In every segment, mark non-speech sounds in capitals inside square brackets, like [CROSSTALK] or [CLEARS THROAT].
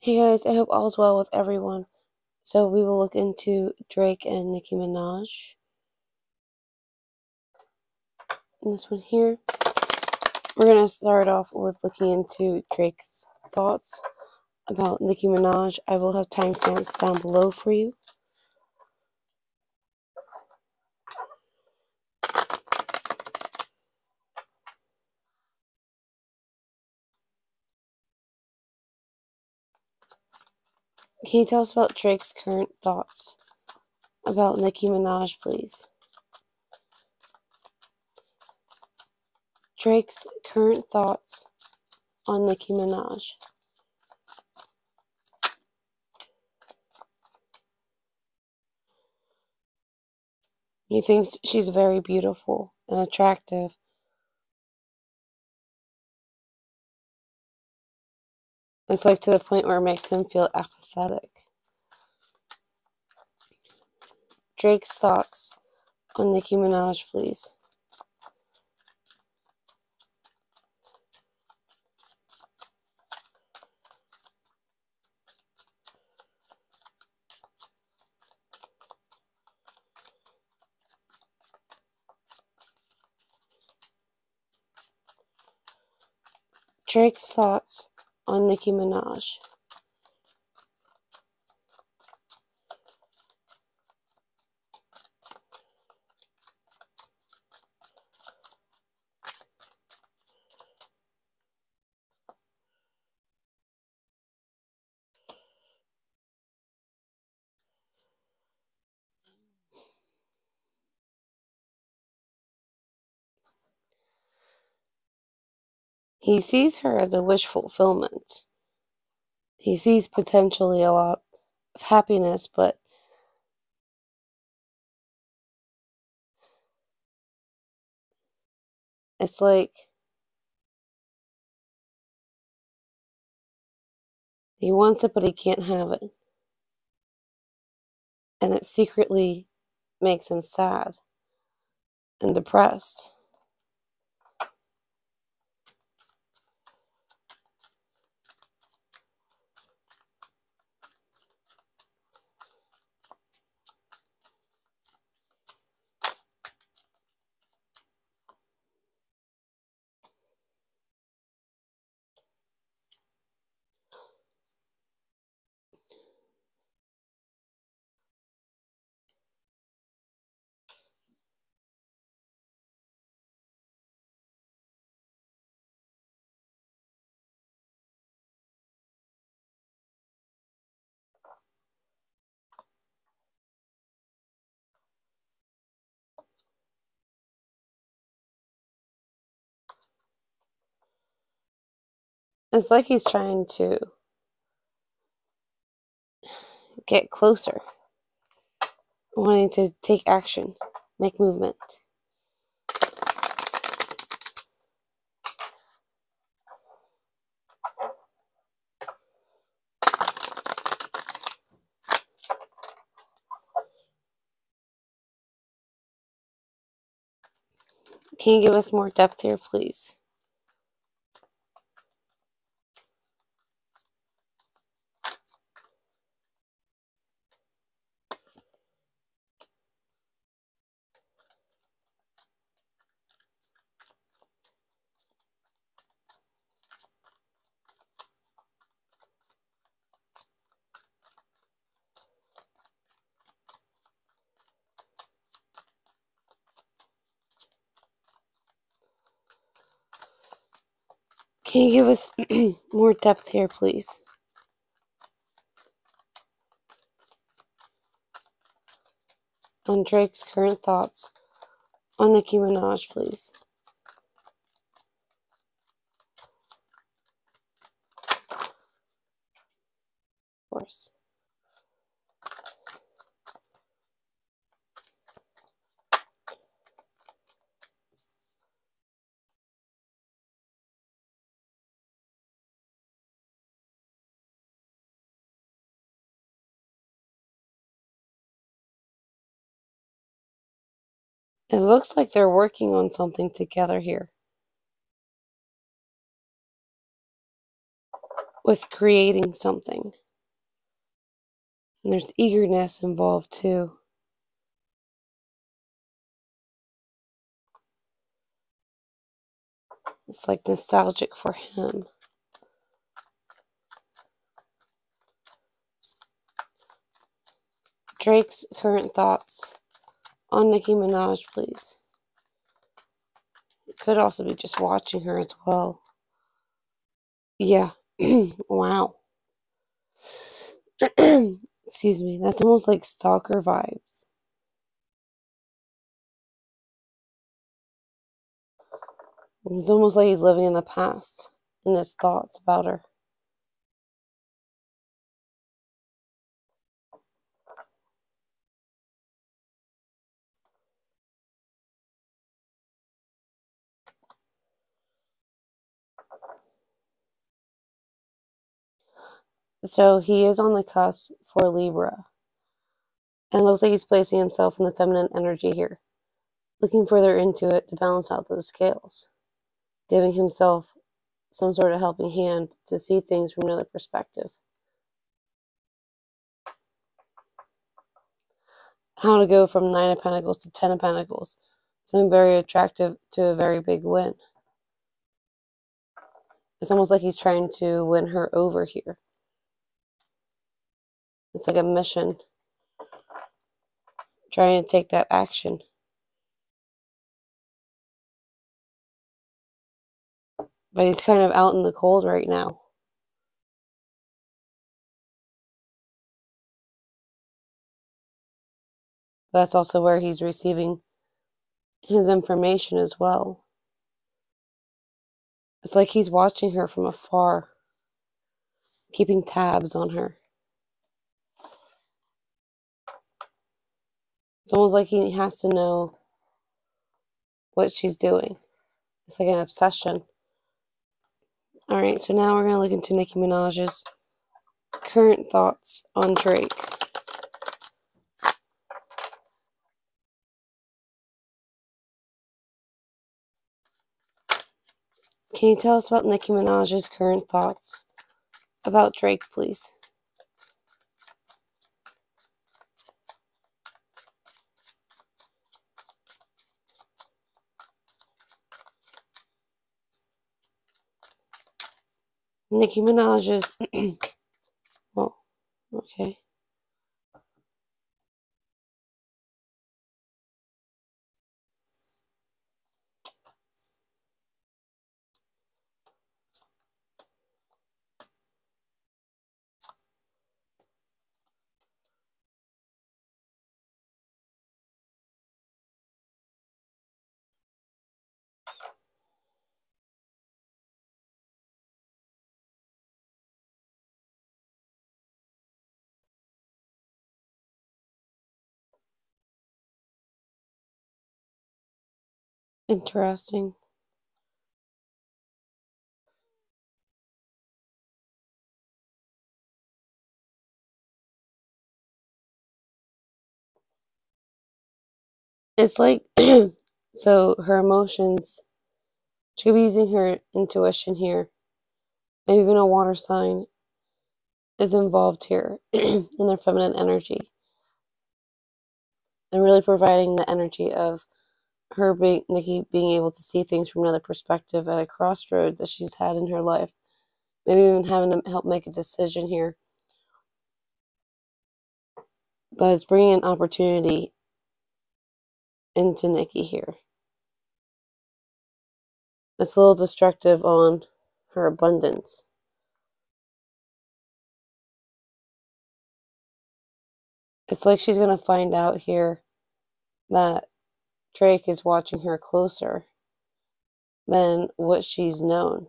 Hey guys, I hope all's well with everyone. So we will look into Drake and Nicki Minaj. And this one here. We're going to start off with looking into Drake's thoughts about Nicki Minaj. I will have timestamps down below for you. Can you tell us about Drake's current thoughts about Nicki Minaj, please? Drake's current thoughts on Nicki Minaj. He thinks she's very beautiful and attractive. It's like to the point where it makes him feel apathetic. Drake's thoughts on Nicki Minaj, please. Drake's thoughts on Nicki Minaj. He sees her as a wish fulfillment. He sees potentially a lot of happiness, but it's like he wants it, but he can't have it. And it secretly makes him sad and depressed. It's like he's trying to get closer, wanting to take action, make movement. Can you give us more depth here, please? Can you give us [CLEARS THROAT] more depth here, please? On Drake's current thoughts on Nicki Minaj, please. Of course. It looks like they're working on something together here. with creating something. And there's eagerness involved too. It's like nostalgic for him. Drake's current thoughts on Nicki Minaj, please. It could also be just watching her as well. Yeah. [CLEARS THROAT] wow. [CLEARS THROAT] Excuse me. That's almost like stalker vibes. It's almost like he's living in the past in his thoughts about her. So he is on the cusp for Libra. And looks like he's placing himself in the feminine energy here, looking further into it to balance out those scales giving himself some sort of helping hand to see things from another perspective. How to go from Nine of Pentacles to Ten of Pentacles. Something very attractive to a very big win. It's almost like he's trying to win her over here. It's like a mission. Trying to take that action. But he's kind of out in the cold right now. That's also where he's receiving his information as well. It's like he's watching her from afar, keeping tabs on her. It's almost like he has to know what she's doing. It's like an obsession. All right, so now we're going to look into Nicki Minaj's current thoughts on Drake. Can you tell us about Nicki Minaj's current thoughts about Drake, please? Nicki Minaj's. [CLEARS THROAT] oh, okay. Interesting. It's like, [CLEARS THROAT] so her emotions, she could be using her intuition here. Maybe even a water sign is involved here [CLEARS THROAT] in their feminine energy. And really providing the energy of her being Nicki being able to see things from another perspective at a crossroads that she's had in her life. Maybe even having to help make a decision here. But it's bringing an opportunity into Nicki here. It's a little destructive on her abundance. It's like she's going to find out here that Drake is watching her closer than what she's known.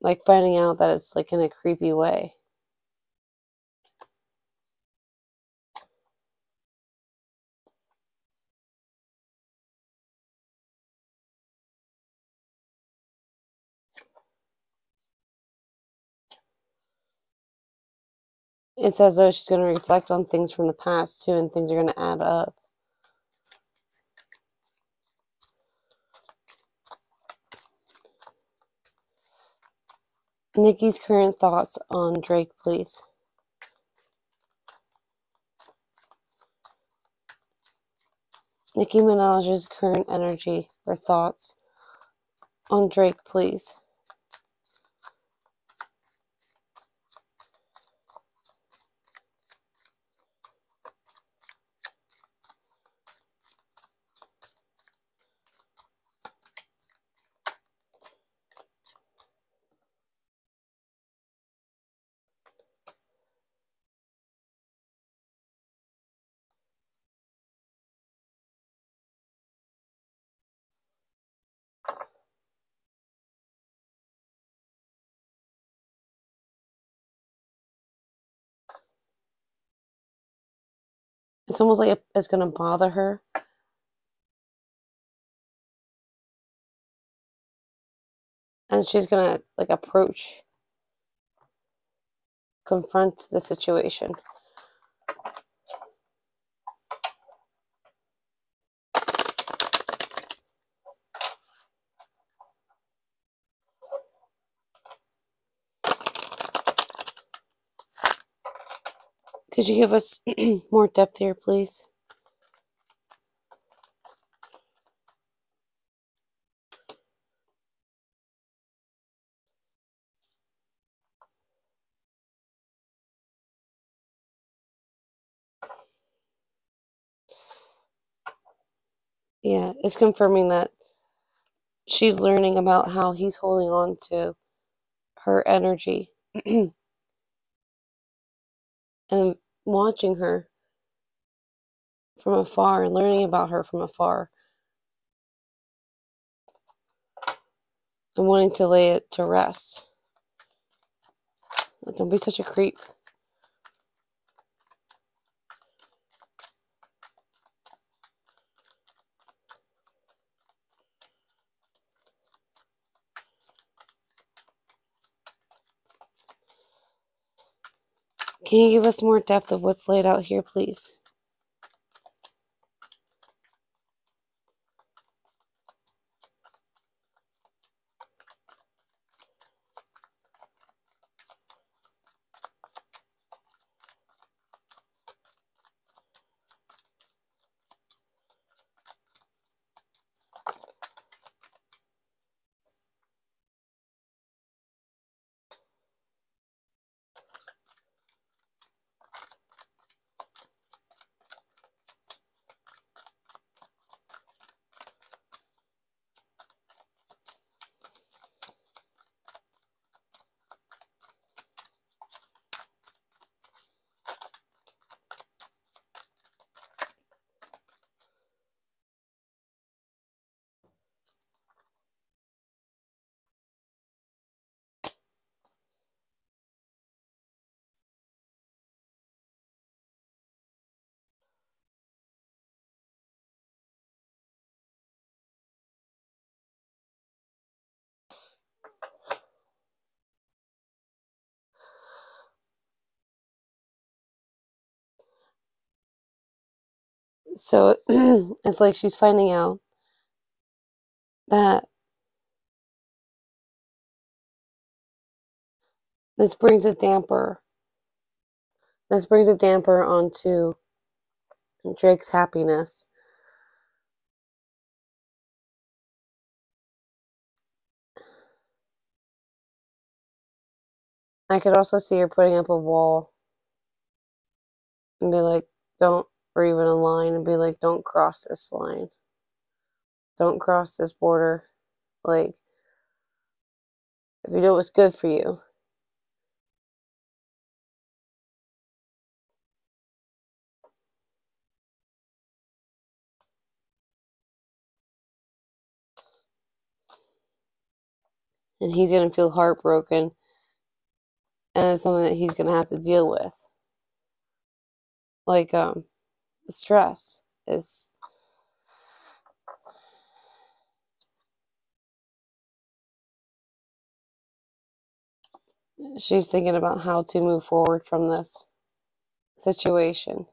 Like finding out that it's like in a creepy way. It's as though she's going to reflect on things from the past too, and things are going to add up. Nicki's current thoughts on Drake, please. Nicki Minaj's current energy or thoughts on Drake, please. It's almost like it's going to bother her. And she's going to like approach, confront the situation. Could you give us [CLEARS THROAT] more depth here, please? Yeah, it's confirming that she's learning about how he's holding on to her energy [CLEARS THROAT] and watching her from afar and learning about her from afar and wanting to lay it to rest. Don't be such a creep. Can you give us more depth of what's laid out here, please? So [CLEARS THROAT] it's like she's finding out that this brings a damper. This brings a damper onto Drake's happiness. I could also see her putting up a wall and be like, don't or even a line and be like, don't cross this line. Don't cross this border. Like, if you know what's good for you. And he's going to feel heartbroken. And it's something that he's going to have to deal with. Like, um, stress is she's thinking about how to move forward from this situation.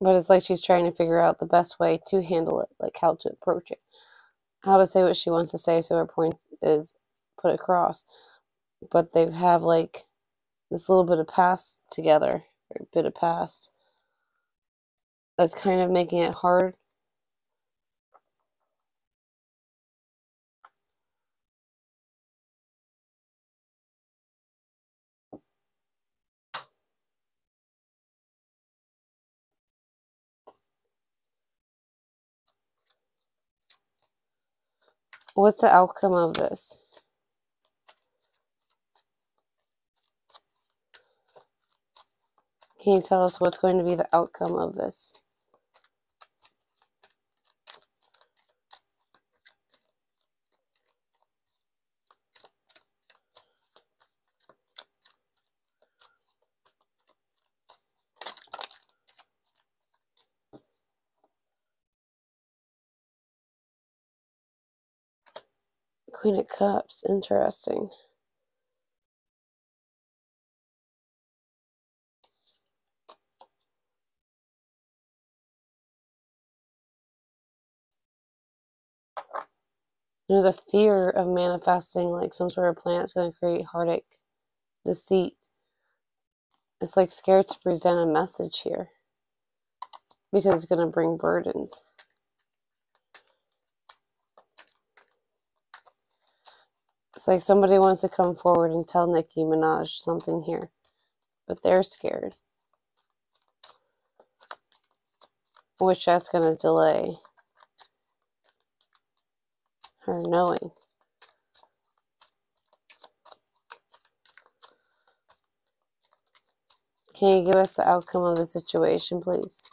But it's like she's trying to figure out the best way to handle it, like how to approach it, how to say what she wants to say so her point is put across. But they have like this little bit of past together, or bit of past that's kind of making it hard. What's the outcome of this? Can you tell us what's going to be the outcome of this? Queen of Cups, interesting. There's a fear of manifesting like some sort of plan that's going to create heartache, deceit. It's like scared to present a message here because it's going to bring burdens. It's like somebody wants to come forward and tell Nicki Minaj something here, but they're scared. Which that's going to delay her knowing. Can you give us the outcome of the situation, please?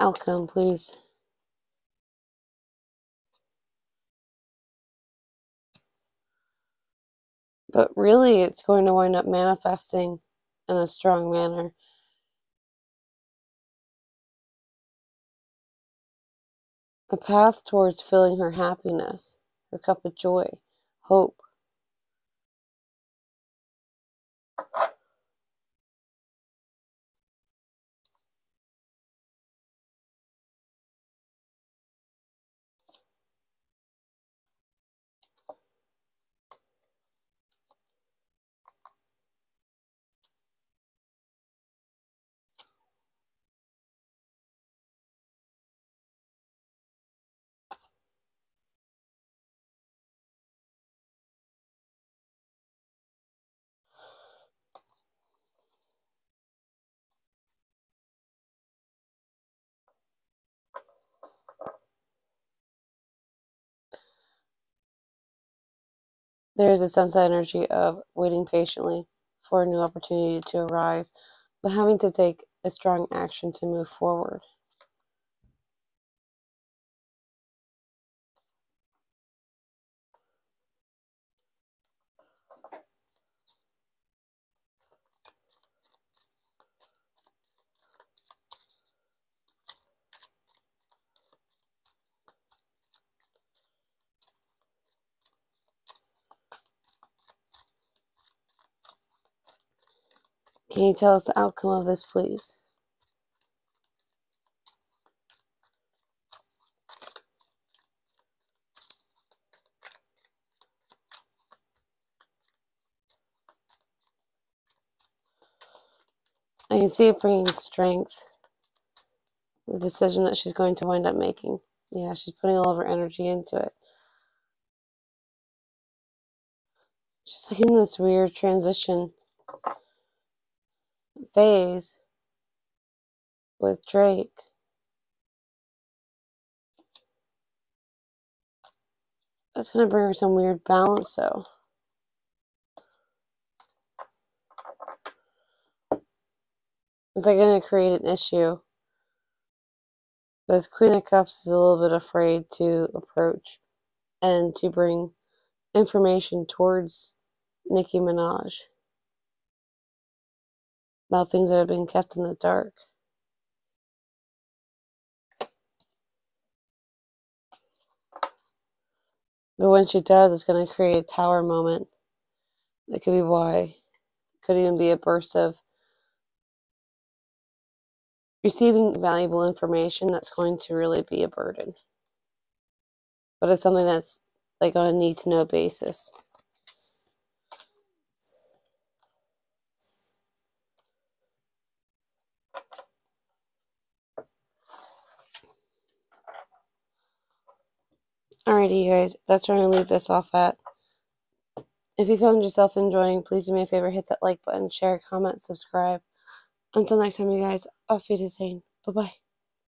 Outcome, please. But really, it's going to wind up manifesting in a strong manner. A path towards filling her happiness, her cup of joy, hope. There is a sense of energy of waiting patiently for a new opportunity to arise, but having to take a strong action to move forward. Can you tell us the outcome of this, please? I can see it bringing strength. The decision that she's going to wind up making. Yeah, she's putting all of her energy into it. She's like in this weird transition phase with Drake. That's going to bring her some weird balance, though. Is that going to create an issue But Queen of Cups is a little bit afraid to approach and to bring information towards Nicki Minaj about things that have been kept in the dark. But when she does, it's going to create a tower moment. That could be why. Could even be a burst of receiving valuable information that's going to really be a burden. But it's something that's like on a need to know basis. Alrighty, you guys, that's where I'm going to leave this off at. If you found yourself enjoying, please do me a favor, hit that like button, share, comment, subscribe. Until next time, you guys, auf Wiedersehen. Bye bye.